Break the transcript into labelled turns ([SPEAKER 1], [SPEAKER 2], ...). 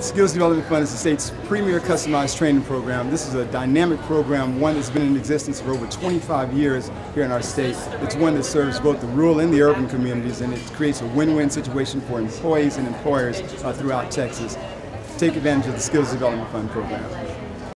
[SPEAKER 1] Skills Development Fund is the state's premier customized training program. This is a dynamic program, one that's been in existence for over 25 years here in our state. It's one that serves both the rural and the urban communities, and it creates a win-win situation for employees and employers uh, throughout Texas. Take advantage of the Skills Development Fund program.